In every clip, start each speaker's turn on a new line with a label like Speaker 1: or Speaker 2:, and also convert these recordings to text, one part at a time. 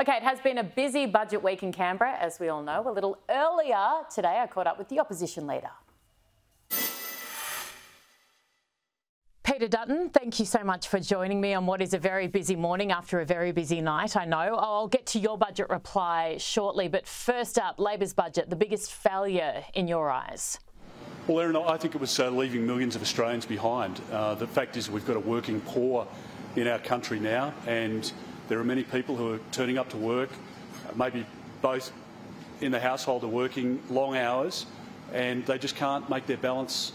Speaker 1: Okay, it has been a busy budget week in Canberra, as we all know. A little earlier today, I caught up with the opposition leader. Peter Dutton, thank you so much for joining me on what is a very busy morning after a very busy night, I know. I'll get to your budget reply shortly, but first up, Labor's budget, the biggest failure in your eyes.
Speaker 2: Well, Erin, I think it was uh, leaving millions of Australians behind. Uh, the fact is we've got a working poor in our country now, and there are many people who are turning up to work, maybe both in the household are working long hours, and they just can't make their balance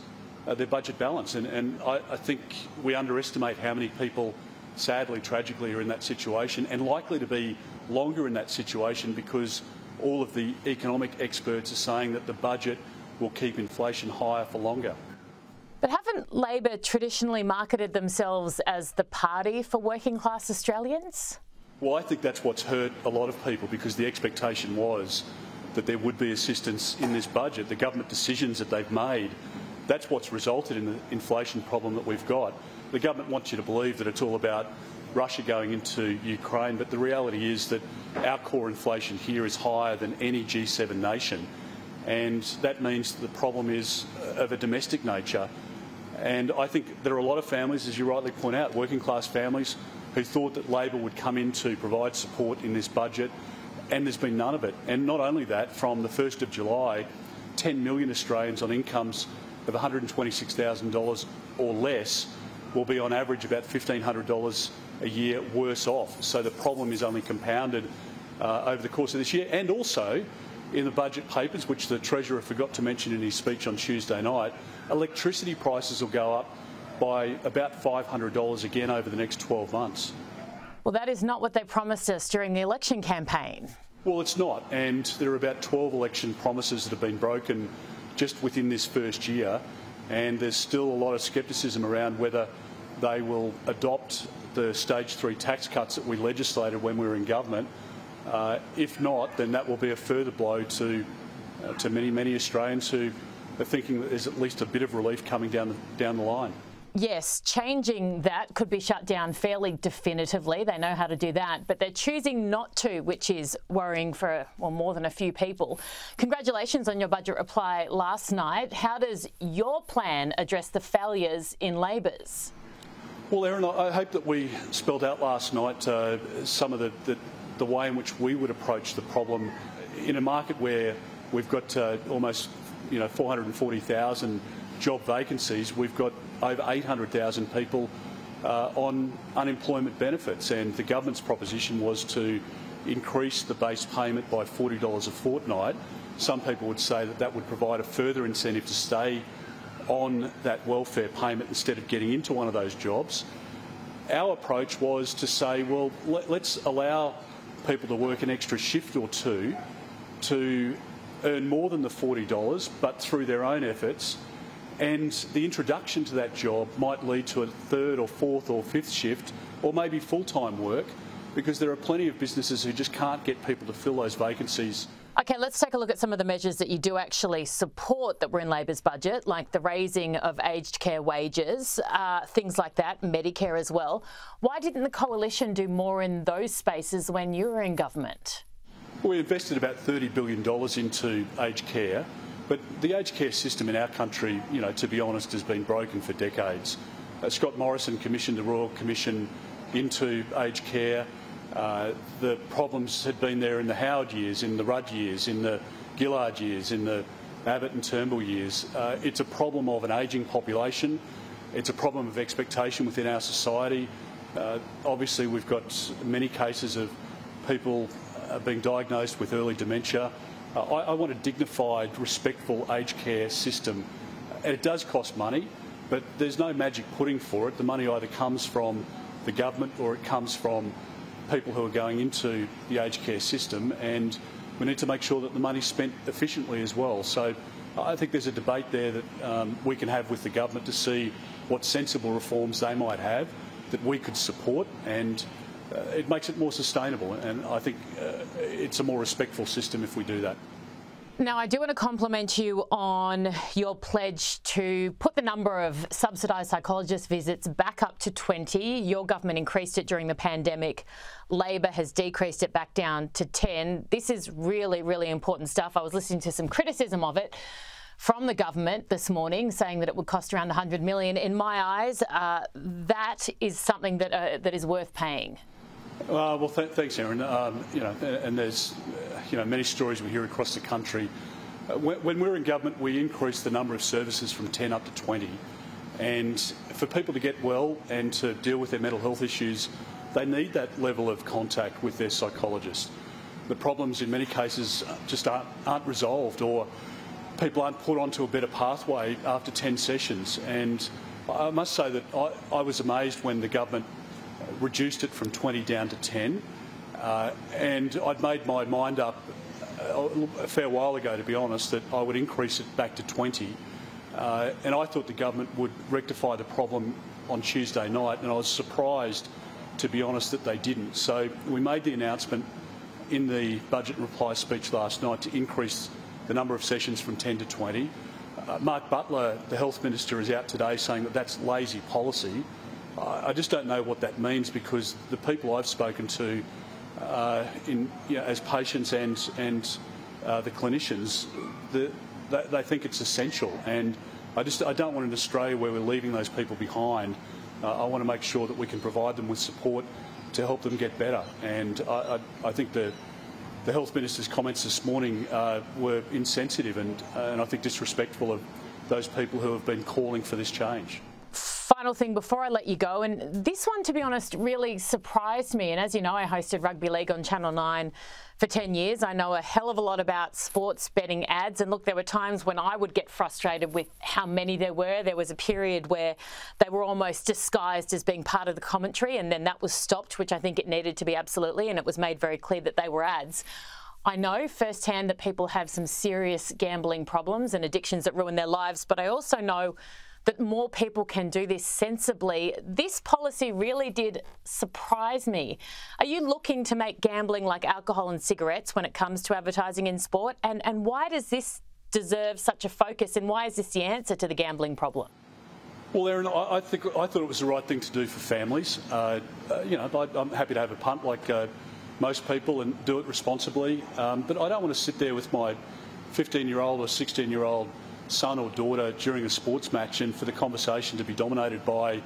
Speaker 2: uh, their budget balance. And, and I, I, think we underestimate how many people, sadly, tragically, are in that situation and likely to be longer in that situation because all of the economic experts are saying that the budget will keep inflation higher for longer.
Speaker 1: But haven't Labor traditionally marketed themselves as the party for working class Australians?
Speaker 2: Well, I think that's what's hurt a lot of people because the expectation was that there would be assistance in this budget. The government decisions that they've made that's what's resulted in the inflation problem that we've got. The government wants you to believe that it's all about Russia going into Ukraine, but the reality is that our core inflation here is higher than any G7 nation. And that means the problem is of a domestic nature. And I think there are a lot of families, as you rightly point out, working class families, who thought that Labor would come in to provide support in this budget, and there's been none of it. And not only that, from the 1st of July, 10 million Australians on incomes of $126,000 or less will be on average about $1,500 a year worse off. So the problem is only compounded uh, over the course of this year. And also, in the budget papers, which the Treasurer forgot to mention in his speech on Tuesday night, electricity prices will go up by about $500 again over the next 12 months.
Speaker 1: Well, that is not what they promised us during the election campaign.
Speaker 2: Well, it's not. And there are about 12 election promises that have been broken just within this first year, and there's still a lot of scepticism around whether they will adopt the stage three tax cuts that we legislated when we were in government. Uh, if not, then that will be a further blow to uh, to many many Australians who are thinking that there's at least a bit of relief coming down the, down the line.
Speaker 1: Yes, changing that could be shut down fairly definitively. They know how to do that, but they're choosing not to, which is worrying for well more than a few people. Congratulations on your budget reply last night. How does your plan address the failures in Labor's?
Speaker 2: Well, Erin, I hope that we spelled out last night uh, some of the, the, the, way in which we would approach the problem in a market where we've got uh, almost you know 440,000 job vacancies. We've got over 800,000 people uh, on unemployment benefits, and the government's proposition was to increase the base payment by $40 a fortnight. Some people would say that that would provide a further incentive to stay on that welfare payment instead of getting into one of those jobs. Our approach was to say, well, let, us allow people to work an extra shift or two to earn more than the $40, but through their own efforts and the introduction to that job might lead to a third or fourth or fifth shift or maybe full-time work because there are plenty of businesses who just can't get people to fill those vacancies.
Speaker 1: Okay, let's take a look at some of the measures that you do actually support that were in Labor's budget, like the raising of aged care wages, uh, things like that, Medicare as well. Why didn't the coalition do more in those spaces when you were in government?
Speaker 2: We invested about $30 billion into aged care. But the aged care system in our country, you know, to be honest, has been broken for decades. Uh, Scott Morrison commissioned the Royal Commission into aged care. Uh, the problems had been there in the Howard years, in the Rudd years, in the Gillard years, in the Abbott and Turnbull years. Uh, it's a problem of an ageing population. It's a problem of expectation within our society. Uh, obviously, we've got many cases of people uh, being diagnosed with early dementia. Uh, I, I, want a dignified, respectful aged care system. And it does cost money, but there's no magic pudding for it. The money either comes from the government or it comes from people who are going into the aged care system, and we need to make sure that the money's spent efficiently as well. So I think there's a debate there that um, we can have with the government to see what sensible reforms they might have that we could support and uh, it makes it more sustainable, and I think uh, it's a more respectful system if we do that.
Speaker 1: Now, I do want to compliment you on your pledge to put the number of subsidised psychologist visits back up to 20. Your government increased it during the pandemic. Labor has decreased it back down to 10. This is really, really important stuff. I was listening to some criticism of it from the government this morning, saying that it would cost around 100 million. In my eyes, uh, that is something that uh, that is worth paying.
Speaker 2: Uh, well, th thanks, Erin. Um, you know, and there's you know many stories we hear across the country. Uh, when, when, we were in government, we increased the number of services from 10 up to 20, and for people to get well and to deal with their mental health issues, they need that level of contact with their psychologist. The problems in many cases just aren't, aren't resolved, or people aren't put onto a better pathway after 10 sessions. And I must say that I, I was amazed when the government reduced it from 20 down to 10. Uh, and I'd made my mind up uh, a fair while ago, to be honest, that I would increase it back to 20. Uh, and I thought the government would rectify the problem on Tuesday night, and I was surprised, to be honest, that they didn't. So we made the announcement in the budget reply speech last night to increase the number of sessions from 10 to 20. Uh, Mark Butler, the health minister, is out today saying that that's lazy policy. I just don't know what that means because the people I've spoken to, in, you know, as patients and and uh, the clinicians, the, they, they, think it's essential. And I just I don't want an Australia where we're leaving those people behind. Uh, I want to make sure that we can provide them with support to help them get better. And I, I, I think the the health minister's comments this morning uh, were insensitive and, uh, and I think disrespectful of those people who have been calling for this change
Speaker 1: final thing before I let you go, and this one, to be honest, really surprised me. And as you know, I hosted Rugby League on Channel 9 for 10 years. I know a hell of a lot about sports betting ads. And look, there were times when I would get frustrated with how many there were. There was a period where they were almost disguised as being part of the commentary, and then that was stopped, which I think it needed to be absolutely. And it was made very clear that they were ads. I know firsthand that people have some serious gambling problems and addictions that ruin their lives, but I also know that more people can do this sensibly. This policy really did surprise me. Are you looking to make gambling like alcohol and cigarettes when it comes to advertising in sport? And, and why does this deserve such a focus and why is this the answer to the gambling problem?
Speaker 2: Well, Erin, I, think I thought it was the right thing to do for families. Uh, uh, you know, I, am happy to have a punt like uh, most people and do it responsibly. Um, but I don't want to sit there with my 15-year-old or 16-year-old son or daughter during a sports match and for the conversation to be dominated by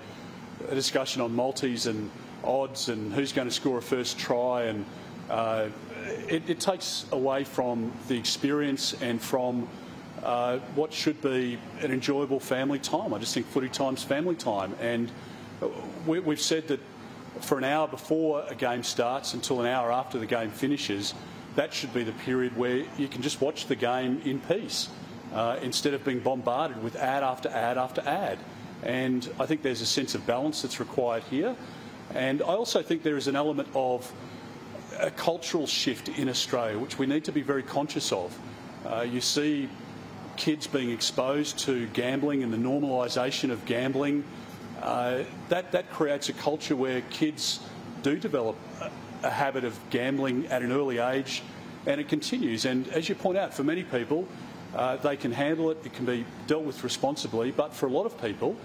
Speaker 2: a discussion on multis and odds and who's going to score a first try and uh, it, it, takes away from the experience and from uh, what should be an enjoyable family time. I just think footy time's family time and we, we've said that for an hour before a game starts until an hour after the game finishes, that should be the period where you can just watch the game in peace uh, instead of being bombarded with ad after ad after ad. And I think there's a sense of balance that's required here. And I also think there is an element of a cultural shift in Australia, which we need to be very conscious of. Uh, you see kids being exposed to gambling and the normalisation of gambling. Uh, that, that creates a culture where kids do develop a, a habit of gambling at an early age and it continues. And as you point out, for many people, uh, they can handle it, it can be dealt with responsibly, but for a lot of people,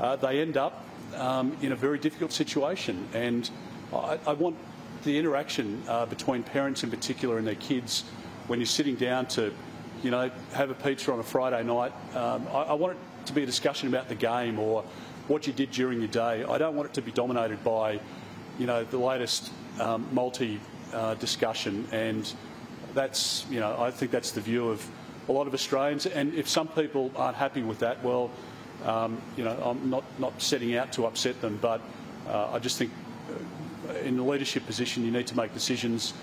Speaker 2: uh, they end up um, in a very difficult situation. And I, I want the interaction uh, between parents in particular and their kids when you're sitting down to, you know, have a pizza on a Friday night. Um, I, I want it to be a discussion about the game or what you did during your day. I don't want it to be dominated by, you know, the latest um, multi uh, discussion. And that's, you know, I think that's the view of a lot of Australians. And if some people aren't happy with that, well, um, you know, I'm not, not setting out to upset them, but uh, I just think uh, in the leadership position you need to make decisions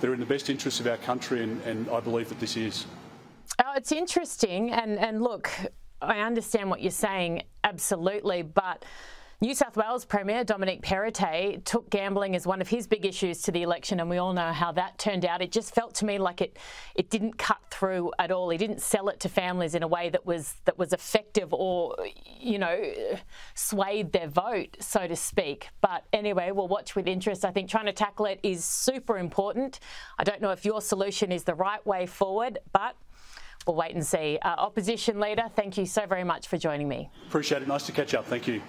Speaker 2: that are in the best interests of our country, and, and I believe that this is.
Speaker 1: Oh, it's interesting, and, and look, I understand what you're saying, absolutely, but New South Wales Premier Dominic Perrottet took gambling as one of his big issues to the election, and we all know how that turned out. It just felt to me like it it didn't cut through at all. He didn't sell it to families in a way that was that was effective or you know swayed their vote, so to speak. But anyway, we'll watch with interest. I think trying to tackle it is super important. I don't know if your solution is the right way forward, but we'll wait and see. Uh, opposition leader, thank you so very much for joining me.
Speaker 2: Appreciate it. Nice to catch up. Thank you.